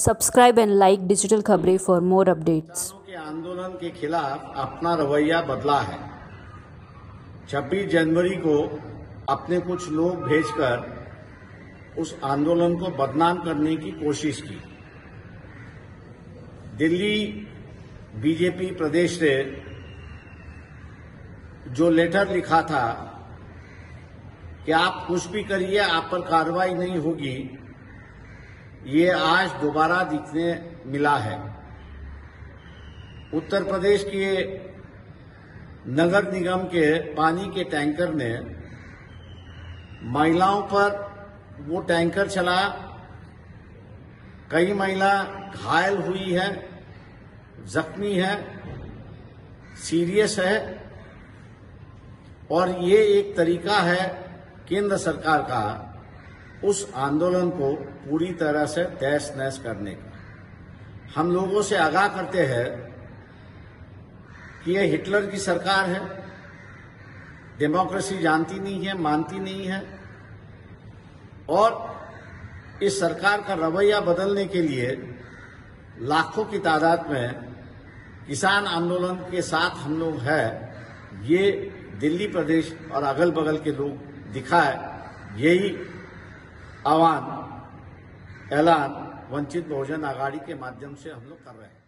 Subscribe and like digital खबरें for more. किसानों के आंदोलन के खिलाफ अपना रवैया बदला है 26 जनवरी को अपने कुछ लोग भेजकर उस आंदोलन को बदनाम करने की कोशिश की दिल्ली बीजेपी प्रदेश से जो लेटर लिखा था कि आप कुछ भी करिए, आप पर कार्रवाई नहीं होगी ये आज दोबारा दिखने मिला है। उत्तर प्रदेश के नगर निगम के पानी के टैंकर ने महिलाओं पर वो टैंकर चला। कई महिला घायल हुई है, जख्मी है, सीरियस है, और ये एक तरीका है केंद्र सरकार का उस आंदोलन को पूरी तरह से तहस नहस करने का। हम लोगों से आगाह करते हैं कि यह हिटलर की सरकार है। डेमोक्रेसी जानती नहीं है, मानती नहीं है। और इस सरकार का रवैया बदलने के लिए लाखों की तादाद में किसान आंदोलन के साथ हम लोग हैं। ये दिल्ली प्रदेश और अगल बगल के लोग दिखाए। यही आह्वान ऐलान वंचित बहुजन आघाड़ी के माध्यम से हम लोग कर रहे हैं।